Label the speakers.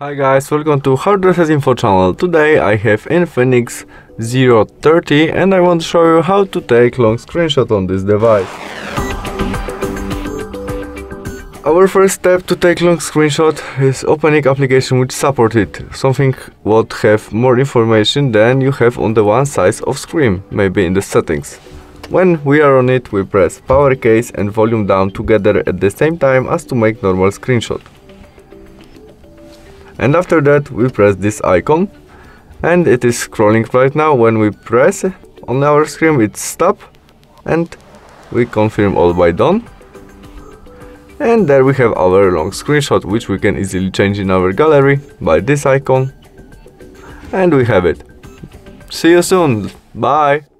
Speaker 1: Hi guys, welcome to HardReset Info channel. Today I have Infinix Zero 30 and I want to show you how to take long screenshot on this device. Our first step to take long screenshot is opening application which support it, something what have more information than you have on the one size of screen, maybe in the settings. When we are on it, we press power case and volume down together at the same time as to make normal screenshot and after that we press this icon. And it is scrolling right now. When we press on our screen it stop and we confirm all by done. And there we have our long screenshot which we can easily change in our gallery by this icon. And we have it. See you soon. Bye